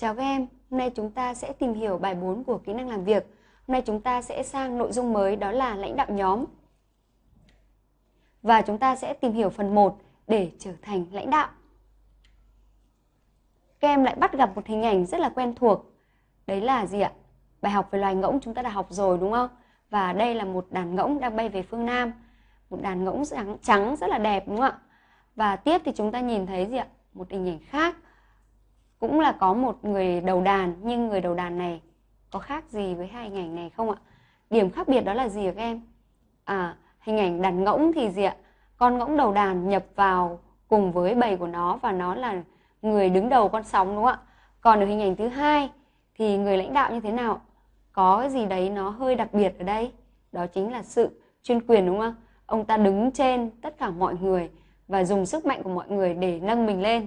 Chào các em, hôm nay chúng ta sẽ tìm hiểu bài 4 của kỹ năng làm việc. Hôm nay chúng ta sẽ sang nội dung mới đó là lãnh đạo nhóm. Và chúng ta sẽ tìm hiểu phần 1 để trở thành lãnh đạo. Các em lại bắt gặp một hình ảnh rất là quen thuộc. Đấy là gì ạ? Bài học về loài ngỗng chúng ta đã học rồi đúng không? Và đây là một đàn ngỗng đang bay về phương Nam. Một đàn ngỗng trắng, trắng rất là đẹp đúng không ạ? Và tiếp thì chúng ta nhìn thấy gì ạ? Một hình ảnh khác cũng là có một người đầu đàn nhưng người đầu đàn này có khác gì với hai hình ảnh này không ạ? Điểm khác biệt đó là gì các em? À, hình ảnh đàn ngỗng thì gì ạ? Con ngỗng đầu đàn nhập vào cùng với bầy của nó và nó là người đứng đầu con sóng đúng không ạ? Còn ở hình ảnh thứ hai thì người lãnh đạo như thế nào? Có cái gì đấy nó hơi đặc biệt ở đây. Đó chính là sự chuyên quyền đúng không? Ông ta đứng trên tất cả mọi người và dùng sức mạnh của mọi người để nâng mình lên